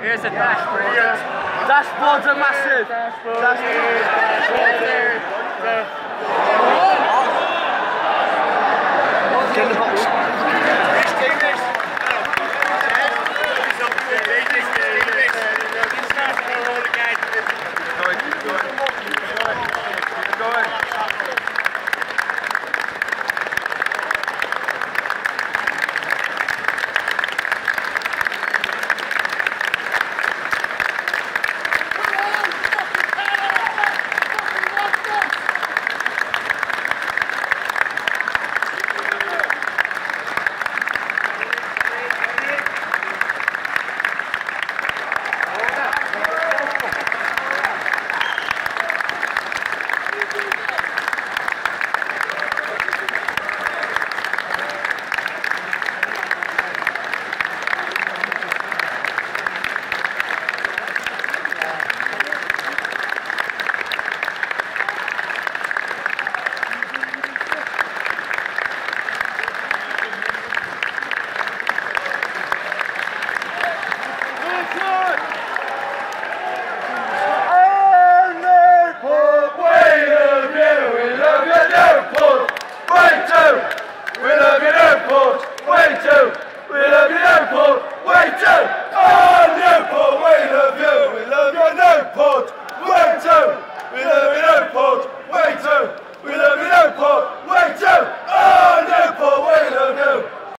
Here's the dashboard. Dashboards are massive. Dashboard.